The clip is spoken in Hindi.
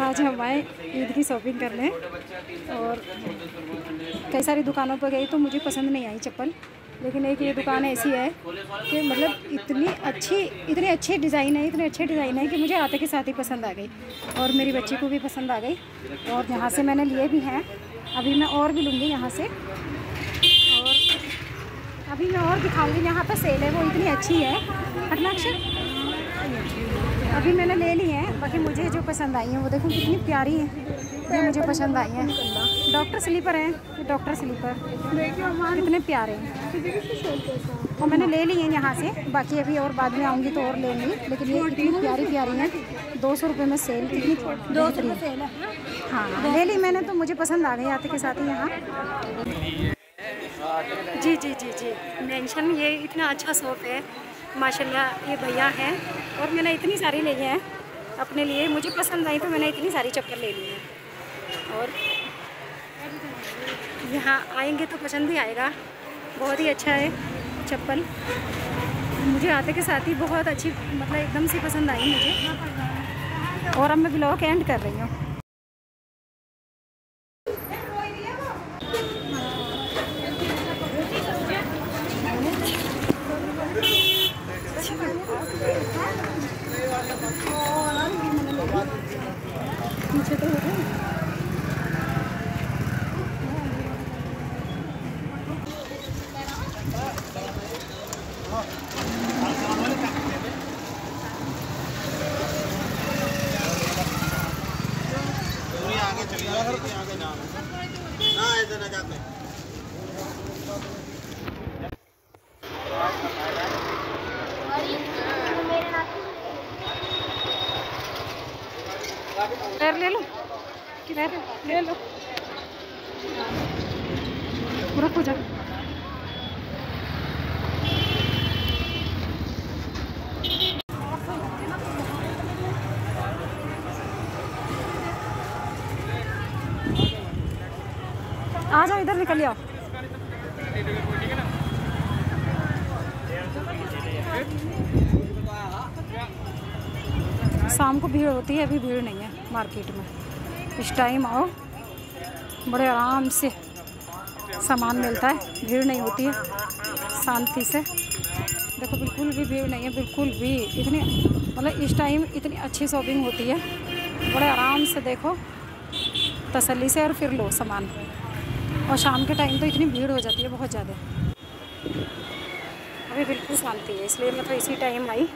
आज हम आए ईद की शॉपिंग करने और कई सारी दुकानों पर गई तो मुझे पसंद नहीं आई चप्पल, लेकिन एक ये दुकान ऐसी है कि मतलब इतनी अच्छी, इतने अच्छे डिज़ाइन है, इतने अच्छे डिज़ाइन है कि मुझे आते के साथ ही पसंद आ गई और मेरी बच्ची को भी पसंद आ गई और यहाँ से मैंने लिए भी हैं। अभी मैं और भी लूँगी यहाँ से और अभी मैं और दिखाऊँगी, यहाँ पर सेल है, वो इतनी अच्छी है। हटनाक्षर अभी मैंने ले ली है। बाकी मुझे जो पसंद आई है वो देखो कितनी प्यारी है। ये मुझे पसंद आई है। डॉक्टर स्लीपर हैं डॉक्टर स्लीपर। कितने प्यारे हैं। और मैंने ले ली है यहाँ से। बाकी अभी और बाद में आऊँगी तो और लेंगी। लेकिन ये इतनी प्यारी प्यारी हैं। दो सौ रुपये में सेल कितनी दो सौ सेल हाँ ले ली मैंने तो मुझे पसंद आ गई आते के साथ ही यहाँ। जी जी जी जी। मेंशन ये इतना अच्छा शॉप है। माशाल्लाह ये भैया हैं। और मैंने इतनी सारी ली हैं। अपने लिए मुझे पसंद आई तो मैंने इतनी सारी चक्कर ले ली है। और यहाँ आएँगे तो पसंद ही आएगा। बहुत ही अच्छा है चप्पल। मुझे आते के साथ ही बहुत अच्छी मतलब एकदम से पसंद आई मुझे। और अब मैं ब्लॉग एंड कर रही हूँ। पीछे तो हो। आगे चलिए ना ऐसे ना जाते पैर ले लो पैर ले लो पूरा पूजा आ जाओ इधर निकल आओ। शाम को भीड़ होती है, अभी भीड़ नहीं है मार्केट में। इस टाइम आओ, बड़े आराम से सामान मिलता है, भीड़ नहीं होती है, शांति से। देखो, बिल्कुल भी भीड़ नहीं है, बिल्कुल भी इतनी मतलब इस टाइम इतनी अच्छी शॉपिंग होती है। बड़े आराम से देखो, तसल्ली से और फिर लो सामान। और शाम के टाइम तो इतनी भीड़ हो जाती है, बहुत ज़्यादा। अभी बिल्कुल शांति है, इसलिए मैं तो इसी टाइम आई।